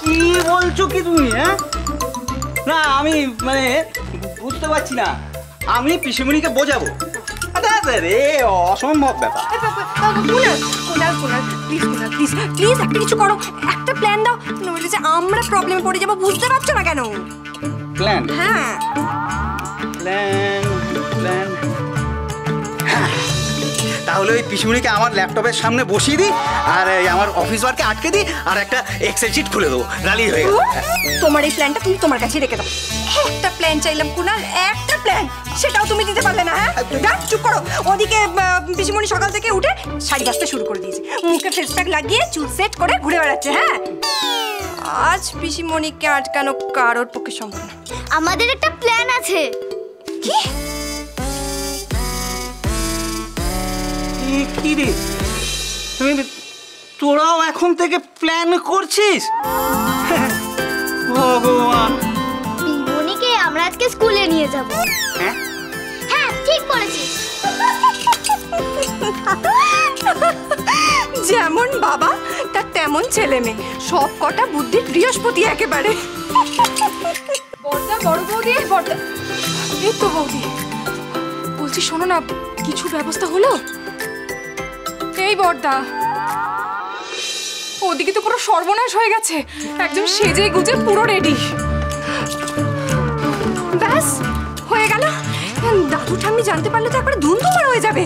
কি বলছো কি তুমি হ্যাঁ? না আমি মানে বুঝতে পারছি না। আমি পিসিমণিকে বোঝাবো। আরে আরে রে অসম্ভব ব্যাপার। প্লিজ প্লিজ একটা কিছু করো। একটা প্ল্যান দাও নইলে যে আমরা প্রবলেমে পড়ে যাব বুঝতে পারছ না কেন? প্ল্যান হ্যাঁ। প্ল্যান প্ল্যান তাহলে ওই পিসিমণিকে আমার ল্যাপটপের সামনে বসিয়ে দিই আর এই আমার অফিস ওয়ার্কে আটকে দিই আর একটা এক্সেল শিট খুলে দেবো। রালি হয়ে গেল তোমার এই প্ল্যানটা তুমি তোমার কাছে রেখে দাও। একটা প্ল্যান চাইলাম কুনাল একটা প্ল্যান সেটাও তুমি দিতে পারলে না হ্যাঁ? দাঁড়, চুপ করো। ওদিকে পিসিমণি সকাল থেকে উঠে শাড়ি বাঁচতে শুরু করে দিয়েছে। মুখে ফেস প্যাক লাগিয়ে চুল সেট করে ঘুরে বেড়াচ্ছে হ্যাঁ? আজ পিসিমণিকে আটকানো কারোর পক্ষে সম্ভব না। আমাদের একটা প্ল্যান আছে। কি? এ কি রে? তুমি তোরাও এখন থেকে প্ল্যান করছিস? ভগবান। পিমনিকে আমরা আজকে স্কুলে নিয়ে যাব। হ্যাঁ? হ্যাঁ ঠিক বলেছিস। যেমন বাবা তার তেমন ছেলে মেয়ে। সব কটা বুদ্ধির বৃহস্পতি একেবারে। বড় বৌদি বড়দা। এই তো বৌদি। বলছি শোনো না কিছু ব্যবস্থা হলো? এই বড়দা ওদিকে তো পুরো সর্বনাশ হয়ে গেছে। একদম সেজে গুজে পুরো রেডি ব্যাস হয়ে গেল। দাদু ঠাম্মি জানতে পারলে তো একবারে ধুমধুমার হয়ে যাবে।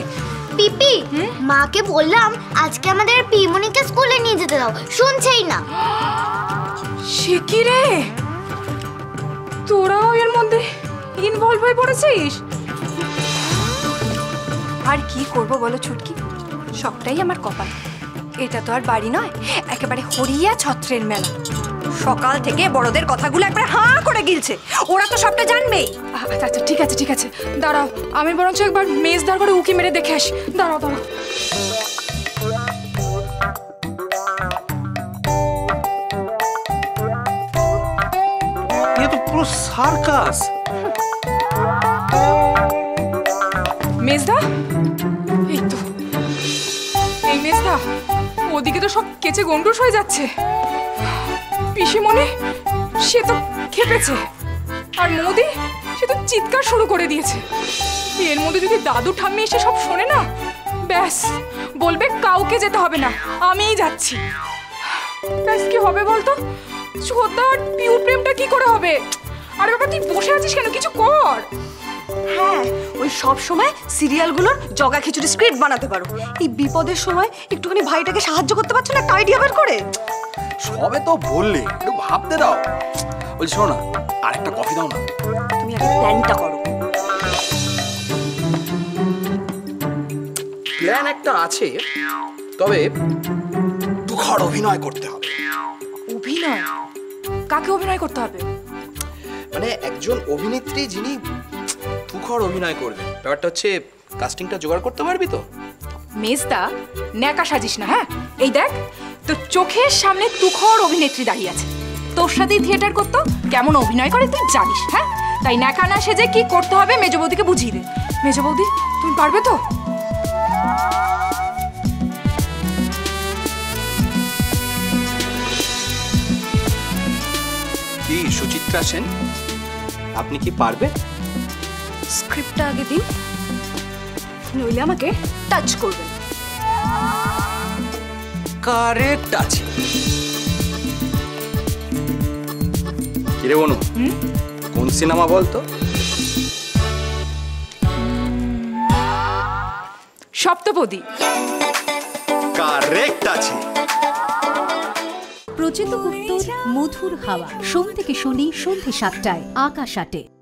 পিপি মাকে বললাম আজকে আমাদের পিমনিকে স্কুলে নিয়ে যেতে দাও। শুনছেই না। সে কি রে? তোরাও এর মধ্যে ইনভলভ হয়ে পড়েছিস? আর কি করব বলো ছুটকি? সবটাই আমার কপাল। এটা তো আর বাড়ি নয় একেবারে হরিয়া ছত্রের মেলা। সকাল থেকে বড়দের কথাগুলো একবারে হাঁ করে গিলছে। ওরা তো সবটা জানবেই আচ্ছা আচ্ছা ঠিক আছে ঠিক আছে। দাঁড়াও আমি বরঞ্চ একবার মেজ দাঁড় করে উকি মেরে দেখে আসি। দাঁড়াও দাঁড়াও। এ তো পুরো সার্কাস। মেজদা এই তো। ওদিকে তো সব কেচে গন্ডুস হয়ে যাচ্ছে। পিসি মনে সে তো খেপেছে। আর মোদি, সে তো চিৎকার শুরু করে দিয়েছে। এর মধ্যে যদি দাদু ঠাম্মি এসে সব শোনে না, ব্যাস, বলবে কাউকে যেতে হবে না, আমিই যাচ্ছি। ব্যাস, কি হবে বলতো? ছোদ্দা আর পিউ প্রেমটা কি করে হবে? আরে বাবা, তুই বসে আছিস কেন? কিছু কর। ওই সব সময় সিরিয়ালগুলোর জগা খিচুড়ি স্ক্রিপ্ট বানাতে পারো। এই বিপদের সময় একটুখানি ভাইটাকে সাহায্য করতে পারছ না? একটা আইডিয়া বের করে। সবে তো বললে একটু ভাবতে দাও। বলছি শোনো না আরেকটা কফি দাও না। তুমি আগে প্ল্যানটা করো। প্ল্যান একটা আছে তবে তুখর অভিনয় করতে হবে। অভিনয়? কাকে অভিনয় করতে হবে? মানে একজন অভিনেত্রী যিনি তুখর অভিনয় করবে। ব্যাপারটা হচ্ছে কাস্টিংটা জোগাড় করতে পারবি তো? মেজদা ন্যাকা সাজিস না হ্যাঁ? এই দেখ তোর চোখের সামনে তুখর অভিনেত্রী দাঁড়িয়ে আছে। তোর সাথেই থিয়েটার করতো কেমন অভিনয় করে তুই জানিস হ্যাঁ? তাই ন্যাকা না সেজে কি করতে হবে মেজ বৌদিকে বুঝিয়ে দে। মেজ বৌদি তুমি পারবে তো? কি সুচিত্রা সেন? আপনি কি পারবে? স্ক্রিপ্টটা আগে দিন। নইলে আমাকে টাচ করবেন। কারেক্ট আছে কিরে বনু কোন সিনেমা বলতো সপ্তপদী। কারেক্ট আছে প্রচিত গুপ্তর মধুর হাওয়া। সোম থেকে শনি সন্ধে সাতটায় আকাশ আটে।